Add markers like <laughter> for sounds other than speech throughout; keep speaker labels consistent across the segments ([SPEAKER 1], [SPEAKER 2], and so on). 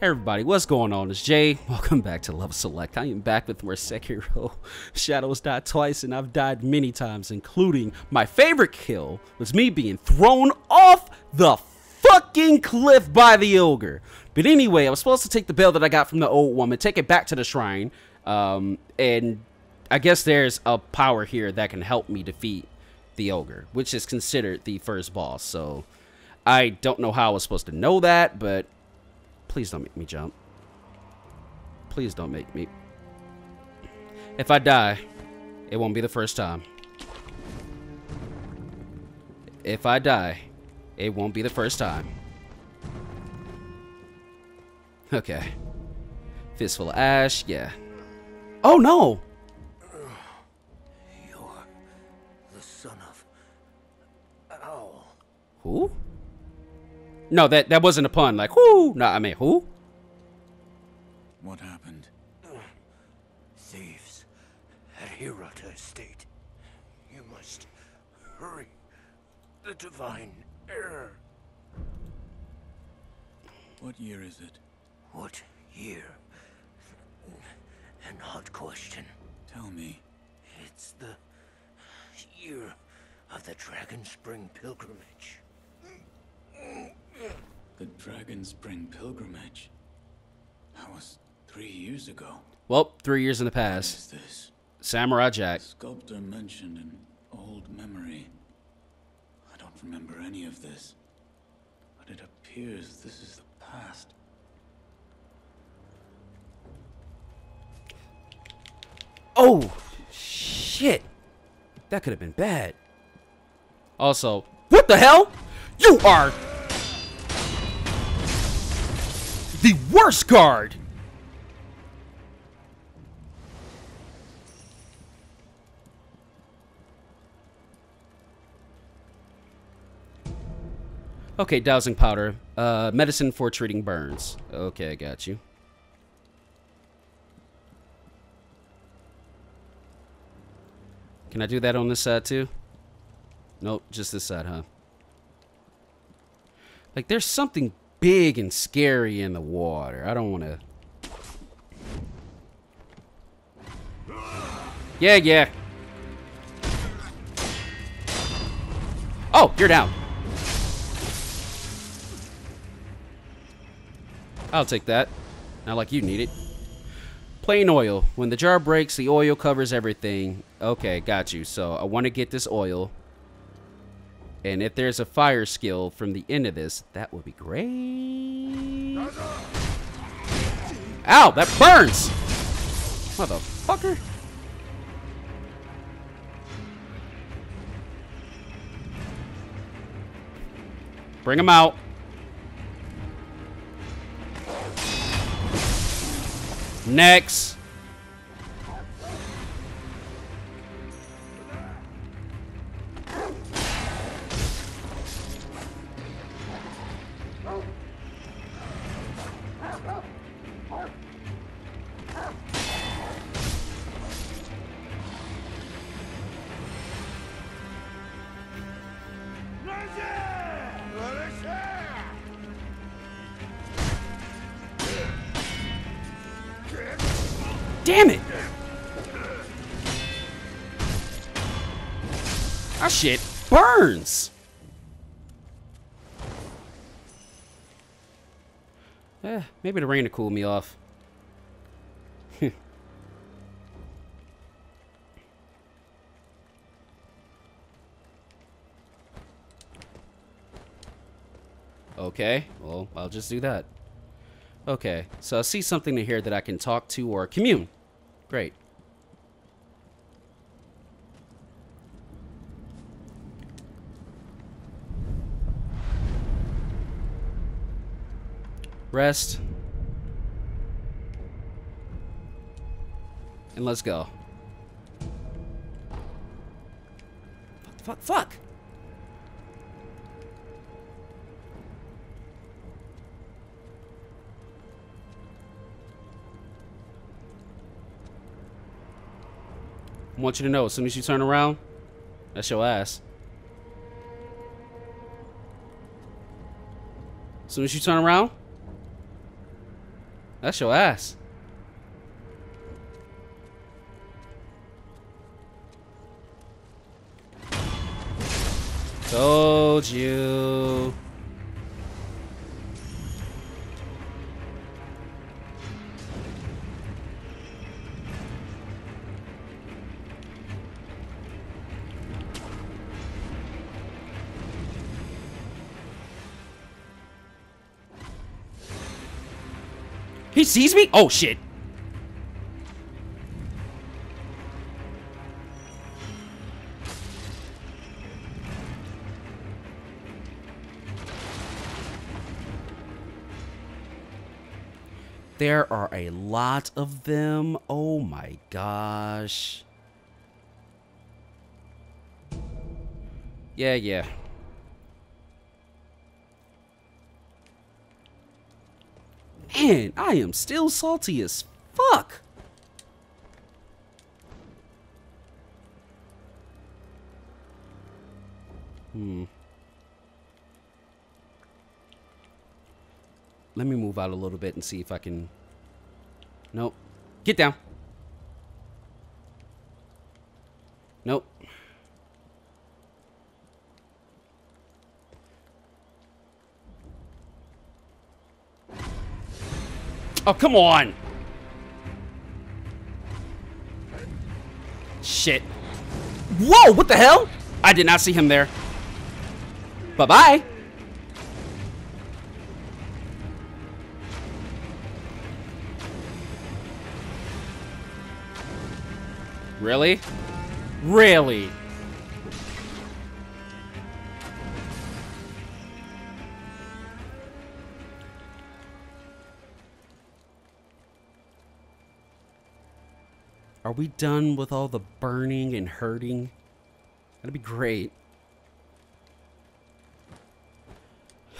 [SPEAKER 1] Hey everybody, what's going on? It's Jay. <laughs> Welcome back to Level Select. I am back with more Sekiro. <laughs> Shadows died twice and I've died many times, including my favorite kill was me being thrown off the fucking cliff by the ogre. But anyway, I was supposed to take the bell that I got from the old woman, take it back to the shrine, um, and I guess there's a power here that can help me defeat the ogre, which is considered the first boss. So I don't know how I was supposed to know that, but Please don't make me jump. Please don't make me. If I die, it won't be the first time. If I die, it won't be the first time. Okay. Fistful of ash, yeah. Oh no! <sighs>
[SPEAKER 2] You're the son of Owl.
[SPEAKER 1] Who? No, that that wasn't a pun. Like who? No, I mean who?
[SPEAKER 3] What happened?
[SPEAKER 2] Thieves at Hirata Estate. You must hurry. The Divine Heir.
[SPEAKER 3] What year is it?
[SPEAKER 2] What year? An odd question.
[SPEAKER 3] Tell me.
[SPEAKER 2] It's the year of the Dragon Spring pilgrimage.
[SPEAKER 3] The Dragon Spring pilgrimage. That was three years ago.
[SPEAKER 1] Well, three years in the past.
[SPEAKER 3] is this?
[SPEAKER 1] Samurai Jack.
[SPEAKER 3] Sculptor mentioned an old memory. I don't remember any of this. But it appears this is the past.
[SPEAKER 1] Oh, shit. That could have been bad. Also, what the hell? You are the worst guard. Okay, dowsing powder. Uh, medicine for treating burns. Okay, I got you. Can I do that on this side too? Nope, just this side, huh? Like, there's something big and scary in the water. I don't want to... Yeah, yeah. Oh, you're down. I'll take that. Not like you need it. Plain oil. When the jar breaks, the oil covers everything. Okay, got you. So I want to get this oil. And if there's a fire skill from the end of this, that would be great. Ow, that burns! Motherfucker. Bring him out. Next. Shit burns! Eh, maybe the rain to cool me off. <laughs> okay, well, I'll just do that. Okay, so I see something in here that I can talk to or commune. Great. Rest. And let's go. Fuck, fuck, fuck! I want you to know, as soon as you turn around, that's your ass. As soon as you turn around, That's your ass. Told you. He sees me? Oh shit. There are a lot of them. Oh my gosh. Yeah, yeah. Man, I am still salty as fuck. Hmm. Let me move out a little bit and see if I can... Nope. Get down. Nope. Oh, come on! Shit. Whoa, what the hell? I did not see him there. Bye-bye. Really? Really? Are we done with all the burning and hurting? That'd be great.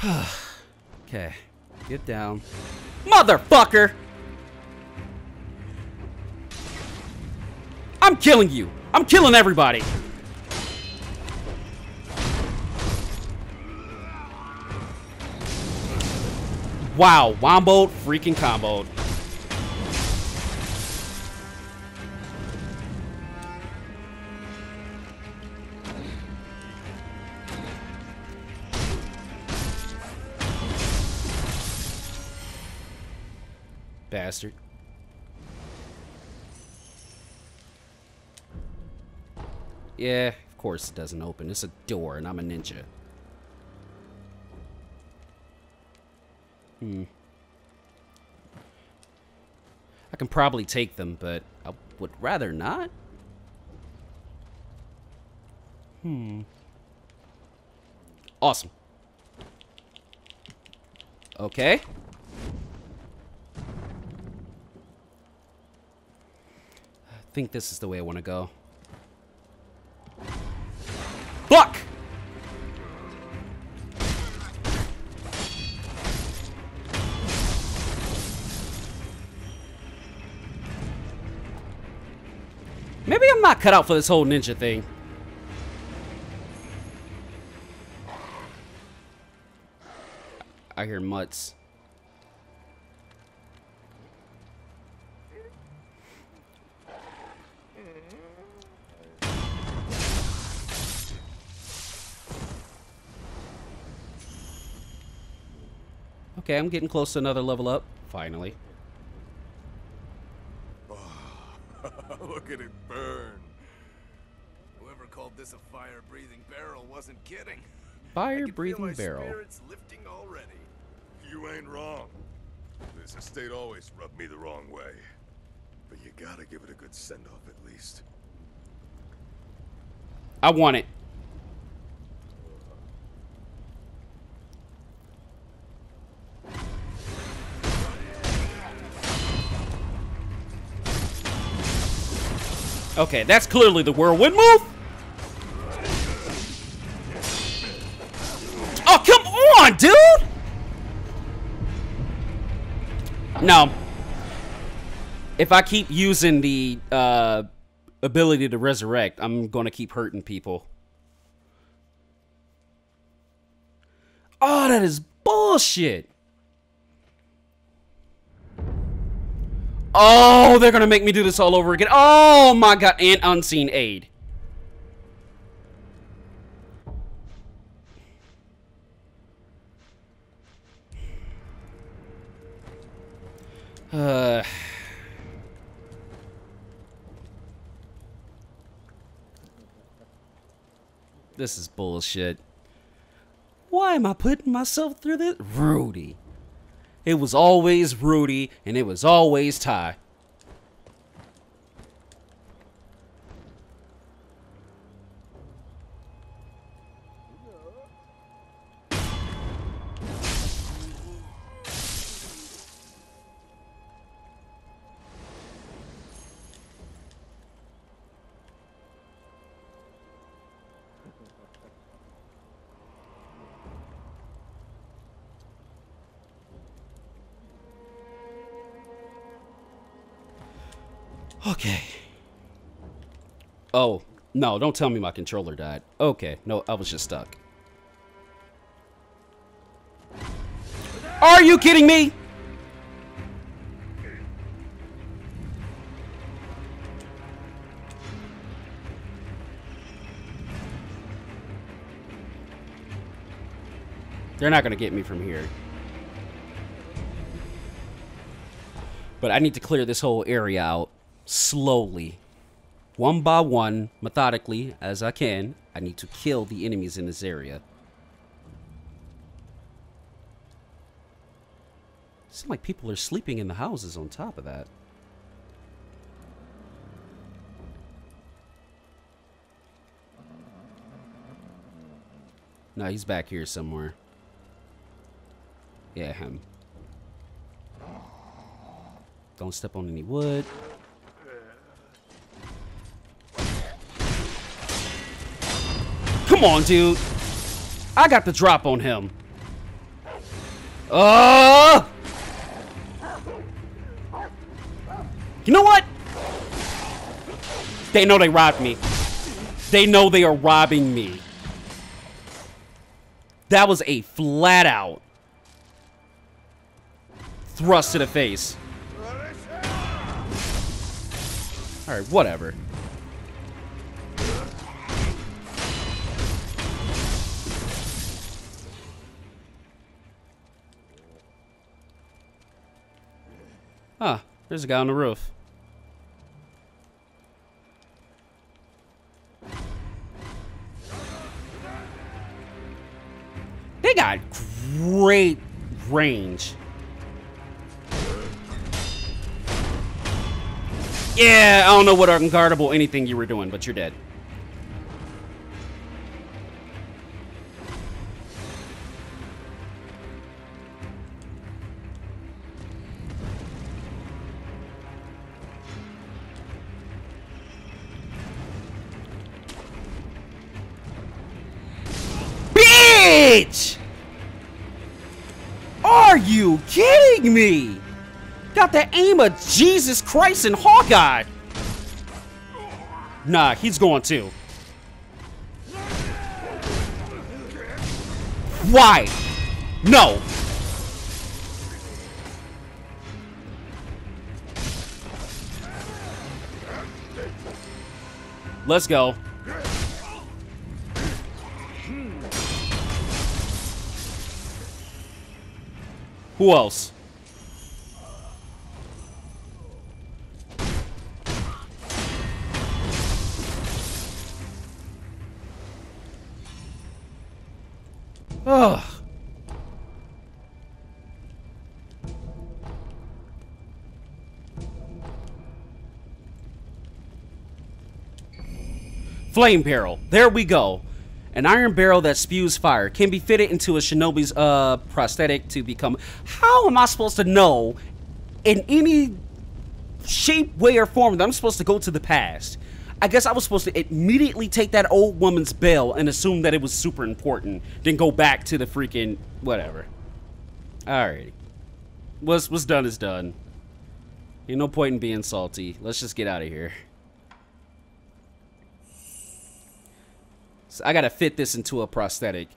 [SPEAKER 1] <sighs> okay. Get down. Motherfucker! I'm killing you! I'm killing everybody! Wow, womboed, freaking comboed. Bastard. Yeah, of course it doesn't open. It's a door and I'm a ninja. Hmm. I can probably take them, but I would rather not. Hmm. Awesome. Okay. Think this is the way I want to go. Fuck! Maybe I'm not cut out for this whole ninja thing. I hear mutts. Okay, I'm getting close to another level up. Finally. <laughs>
[SPEAKER 4] Look at it burn. Whoever called this a fire-breathing barrel wasn't kidding. <laughs>
[SPEAKER 1] Fire
[SPEAKER 4] I can feel
[SPEAKER 1] breathing barrel.
[SPEAKER 4] spirits lifting already. You ain't wrong. This estate always rubbed me the wrong way. But you gotta give it a good send-off at least.
[SPEAKER 1] I want it. Okay, that's clearly the whirlwind move. Oh, come on, dude! No. If I keep using the uh, ability to resurrect, I'm going to keep hurting people. Oh, that is bullshit. Oh, they're gonna make me do this all over again. Oh my god, and unseen aid. Uh... This is bullshit. Why am I putting myself through this? Rudy. It was always Rudy, and it was always Ty. Oh, no, don't tell me my controller died. Okay, no, I was just stuck. Are you kidding me? They're not going to get me from here. But I need to clear this whole area out slowly, one by one, methodically, as I can. I need to kill the enemies in this area. Seems like people are sleeping in the houses on top of that. No, he's back here somewhere. Yeah, him. Don't step on any wood. Come on, dude. I got the drop on him. Uh! You know what? They know they robbed me. They know they are robbing me. That was a flat out thrust to the face. Alright, whatever. Ah, there's a guy on the roof. They got great range. Yeah, I don't know what unguardable anything you were doing, but you're dead. Kidding me? Got the aim of Jesus Christ and Hawkeye. Nah, he's going too. Why? No. Let's go. Who else? Ugh. Flame barrel. There we go. An iron barrel that spews fire can be fitted into a shinobi's uh, prosthetic to become... How am I supposed to know in any shape, way, or form that I'm supposed to go to the past? I guess I was supposed to immediately take that old woman's bell and assume that it was super important, then go back to the freaking whatever. Alrighty. What's, what's done is done. Ain't no point in being salty. Let's just get out of here. So I gotta fit this into a prosthetic.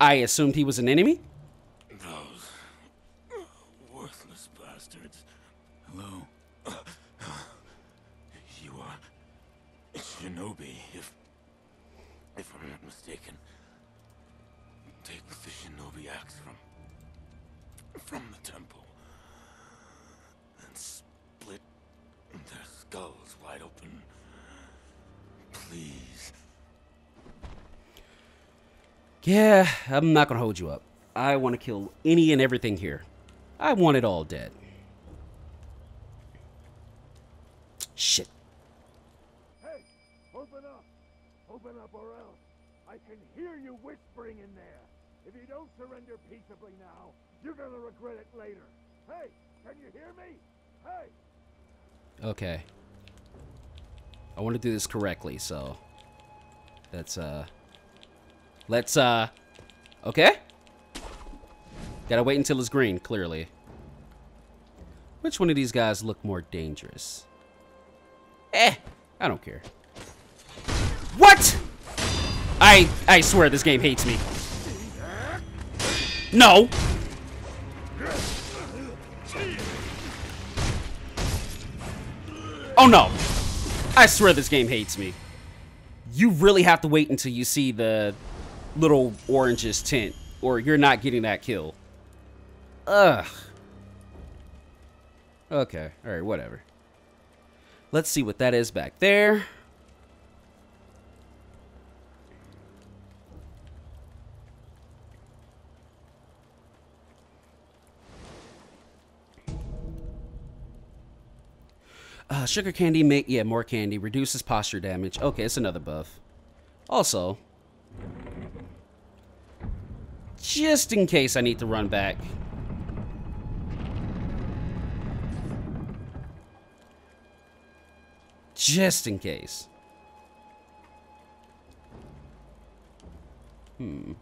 [SPEAKER 1] I assumed he was an enemy?
[SPEAKER 2] Those worthless bastards. Hello.
[SPEAKER 3] You are Shinobi, if if I'm not mistaken. Take the Shinobi axe from from the temple and skulls wide open. Please.
[SPEAKER 1] Yeah, I'm not gonna hold you up. I want to kill any and everything here. I want it all dead. Shit.
[SPEAKER 5] Hey, open up! Open up or else I can hear you whispering in there. If you don't surrender peaceably now, you're gonna regret it later. Hey, can you hear me? Hey!
[SPEAKER 1] Okay. I want to do this correctly, so let's uh let's uh okay? Gotta wait until it's green, clearly. Which one of these guys look more dangerous? Eh, I don't care. What? I I swear this game hates me. No. Oh no. I swear this game hates me. You really have to wait until you see the little oranges tint, or you're not getting that kill. Ugh. Okay, alright, whatever. Let's see what that is back there. Uh, sugar candy make yeah more candy reduces posture damage. Okay, it's another buff. Also, just in case I need to run back. Just in case. Hmm.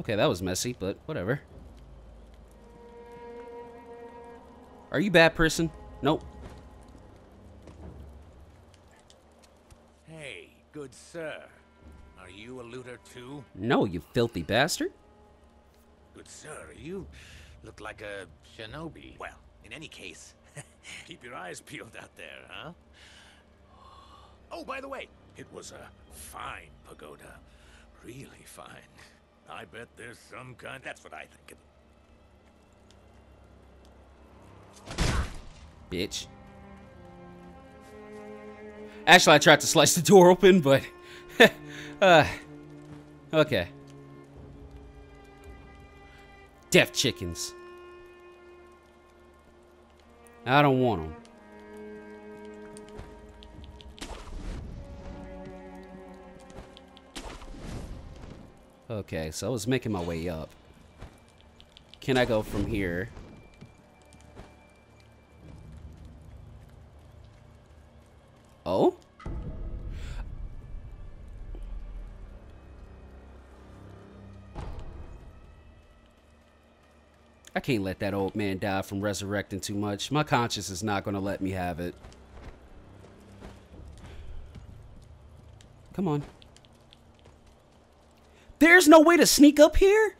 [SPEAKER 1] Okay, that was messy, but whatever. Are you bad person? Nope.
[SPEAKER 2] Hey, good sir. Are you a looter too?
[SPEAKER 1] No, you filthy bastard.
[SPEAKER 2] Good sir, you look like a shinobi.
[SPEAKER 6] Well, in any case, <laughs> keep your eyes peeled out there, huh? Oh, by the way, it was a fine pagoda. Really fine. I bet there's some kind... That's what I think.
[SPEAKER 1] Bitch. Actually, I tried to slice the door open, but... <laughs> uh, okay. Deaf chickens. I don't want them. Okay, so I was making my way up. Can I go from here? Oh? I can't let that old man die from resurrecting too much. My conscience is not going to let me have it. Come on. There's no way to sneak up here?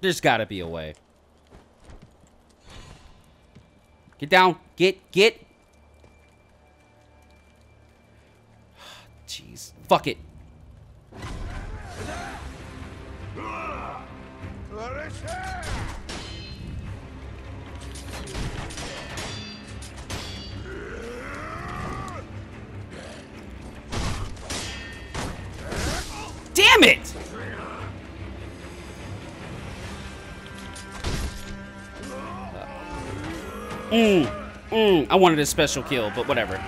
[SPEAKER 1] There's got to be a way. Get down. Get, get. Jeez. Fuck it. Damn it! Mm, mm, I wanted a special kill, but whatever.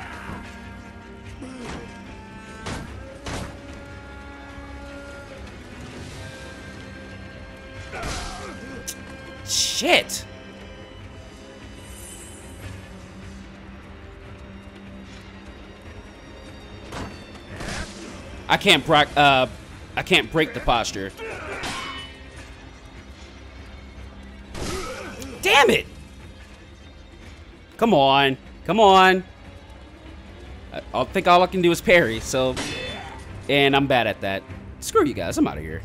[SPEAKER 1] Shit! I can't break. Uh, I can't break the posture. Damn it! Come on, come on. I, I think all I can do is parry. So, and I'm bad at that. Screw you guys. I'm out of here.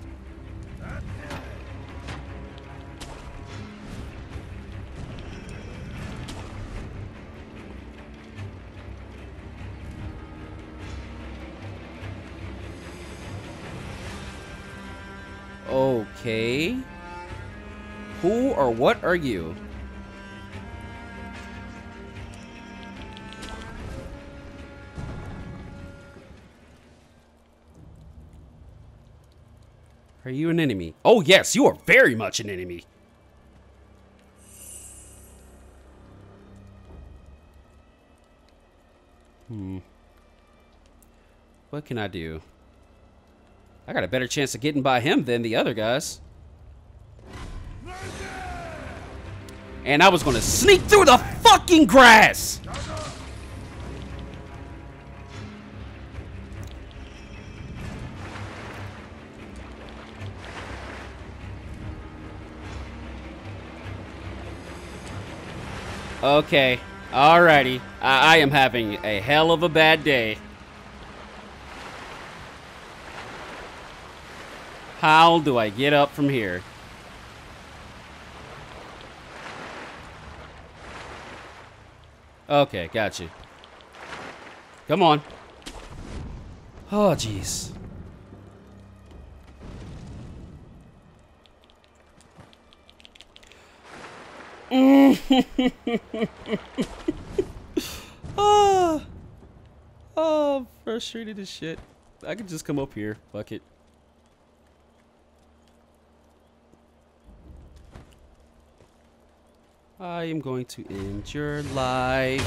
[SPEAKER 1] Okay. Who or what are you? Are you an enemy? Oh, yes, you are very much an enemy. Hmm. What can I do? I got a better chance of getting by him than the other guys. And I was gonna sneak through the fucking grass! Okay, alrighty. I, I am having a hell of a bad day. How do I get up from here? Okay, got you. Come on. Oh, jeez. oh, <laughs> oh, frustrated as shit. I could just come up here. Fuck it. I am going to end your life.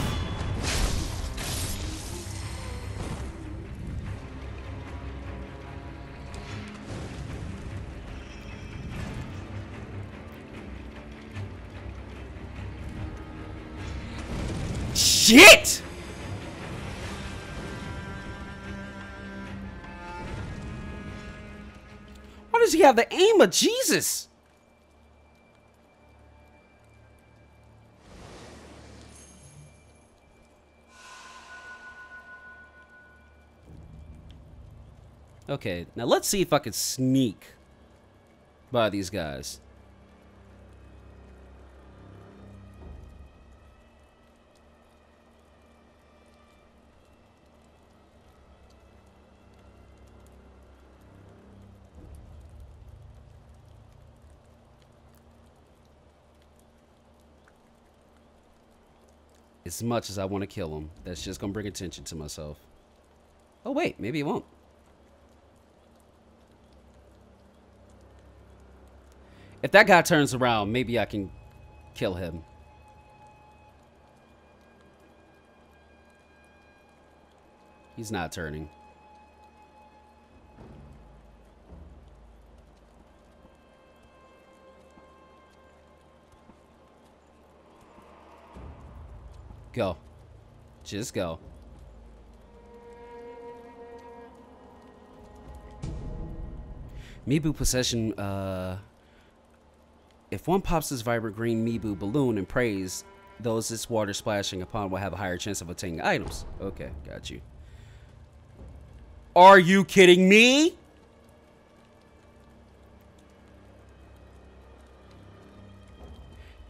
[SPEAKER 1] Shit! Why does he have the aim of Jesus? Okay, now let's see if I can sneak by these guys. As much as I want to kill him, that's just going to bring attention to myself. Oh wait, maybe it won't. If that guy turns around, maybe I can kill him. He's not turning. Go. Just go. Mibu possession, uh... If one pops this vibrant green Mibu balloon and prays, those this water splashing upon will have a higher chance of obtaining items. Okay, got you. Are you kidding me?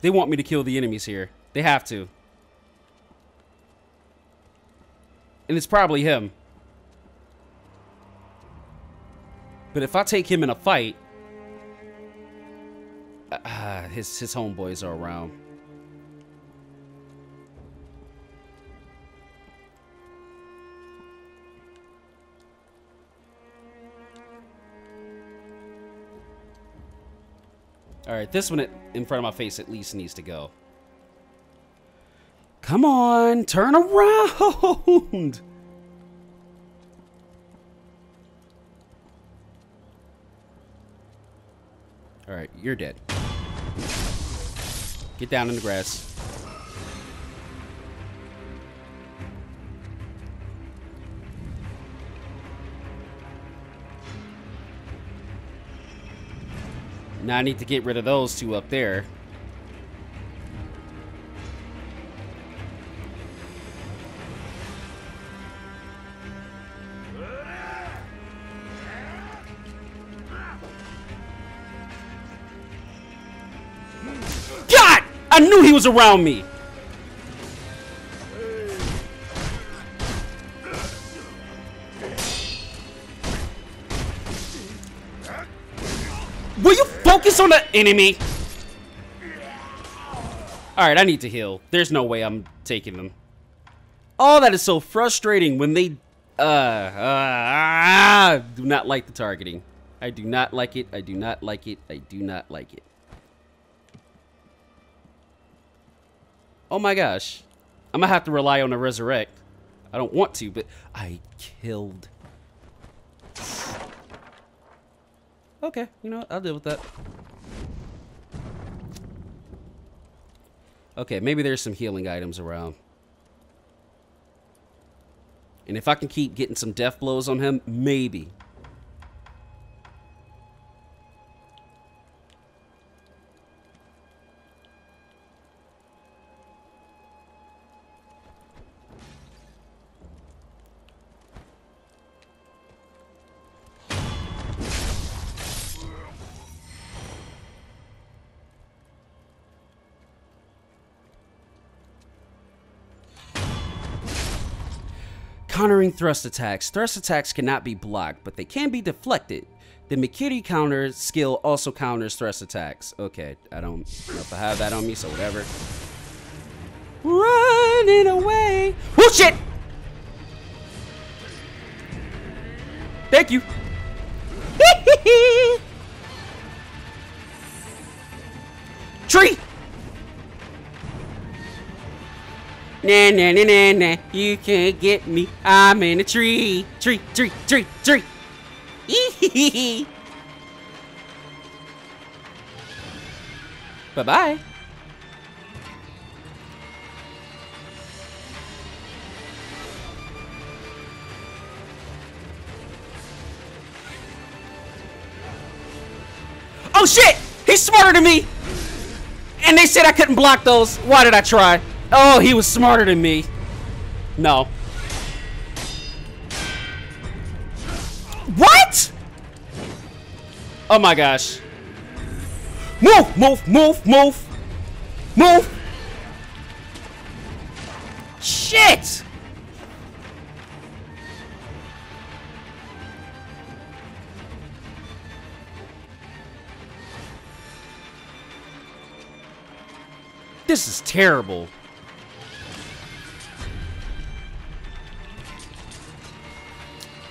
[SPEAKER 1] They want me to kill the enemies here. They have to. And it's probably him. But if I take him in a fight, uh, <sighs> his his homeboys are around. All right, this one in front of my face at least needs to go. Come on, turn around. <laughs> All right, you're dead. Get down in the grass. Now I need to get rid of those two up there. Knew he was around me! Will you focus on the enemy? Alright, I need to heal. There's no way I'm taking them. Oh, that is so frustrating when they... Uh, uh, do not like the targeting. I do not like it. I do not like it. I do not like it. Oh my gosh. I'm gonna have to rely on a resurrect. I don't want to, but I killed. Okay, you know what? I'll deal with that. Okay, maybe there's some healing items around. And if I can keep getting some death blows on him, maybe. Countering thrust attacks. Thrust attacks cannot be blocked, but they can be deflected. The Mikiri counter skill also counters thrust attacks. Okay, I don't know if I have that on me, so whatever. Running away. Oh shit! Thank you. <laughs> Tree! Nah, nah, nah, nah, nah. You can't get me. I'm in a tree. Tree, tree, tree, tree. <laughs> bye bye. Oh shit! He's smarter than me! And they said I couldn't block those. Why did I try? Oh, he was smarter than me. No. What? Oh my gosh. Move, move, move, move. Move. Shit. This is terrible.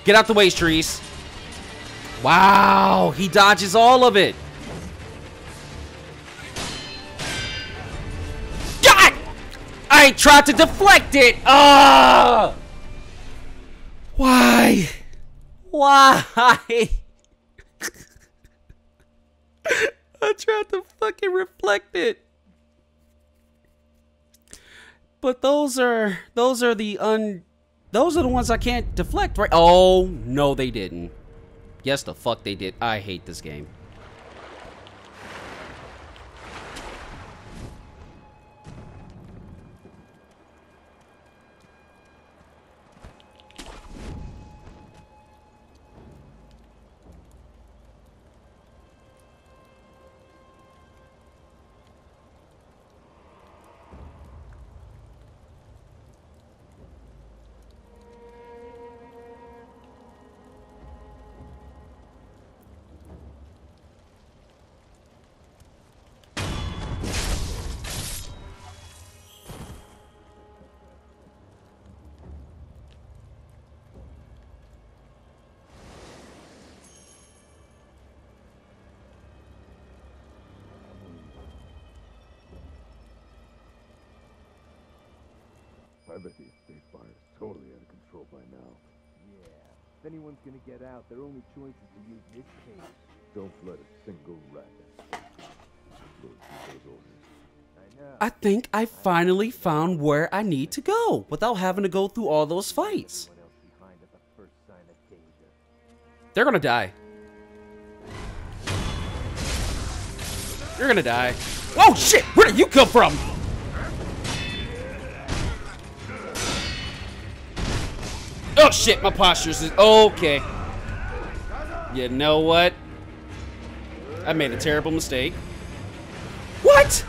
[SPEAKER 1] Get out the way, trees. Wow, he dodges all of it. God! I tried to deflect it. Ah! Why? Why? <laughs> I tried to fucking reflect it. But those are those are the un those are the ones I can't deflect, right? Oh, no, they didn't. Yes, the fuck they did. I hate this game.
[SPEAKER 5] I bet the estate fire is totally out of control by now.
[SPEAKER 7] Yeah. If anyone's gonna get out, their only choice is to use this cage.
[SPEAKER 5] Don't let a single rat escape. Lord, keep those orders.
[SPEAKER 7] I know.
[SPEAKER 1] I think I finally found where I need to go without having to go through all those fights.
[SPEAKER 7] Anyone else behind at the first sign of danger.
[SPEAKER 1] They're gonna die. You're gonna die. Oh shit! Where did you come from? Oh shit, my posture's is okay. You know what? I made a terrible mistake. What?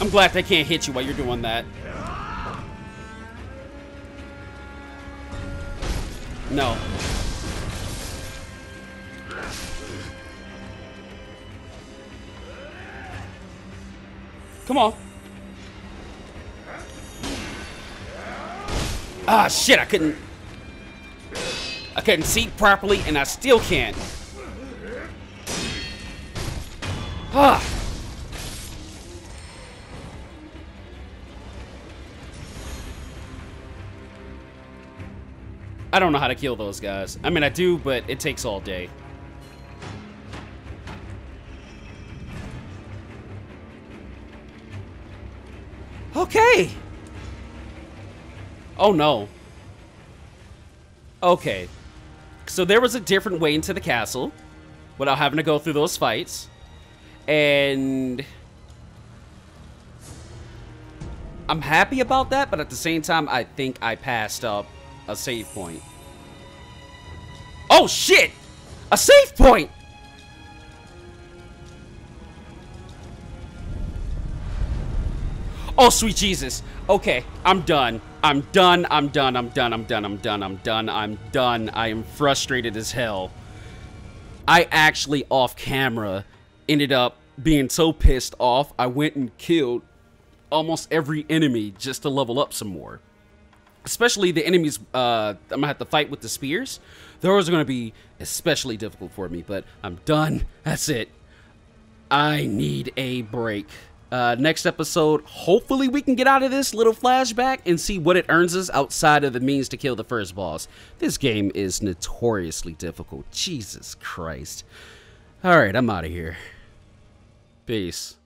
[SPEAKER 1] I'm glad they can't hit you while you're doing that. No. Come on. Ah, shit, I couldn't... I couldn't see properly, and I still can't. Ah! I don't know how to kill those guys. I mean, I do, but it takes all day. Okay. Oh, no. Okay. So there was a different way into the castle without having to go through those fights. And... I'm happy about that, but at the same time, I think I passed up a save point. Oh, shit! A save point! Oh, sweet Jesus. Okay, I'm done. I'm done. I'm done. I'm done. I'm done. I'm done. I'm done. I'm done. I am frustrated as hell. I actually, off camera, ended up being so pissed off, I went and killed almost every enemy just to level up some more. Especially the enemies uh, I'm going to have to fight with the spears. Those are going to be especially difficult for me, but I'm done. That's it. I need a break. Uh, next episode, hopefully we can get out of this little flashback and see what it earns us outside of the means to kill the first boss. This game is notoriously difficult. Jesus Christ. Alright, I'm out of here. Peace.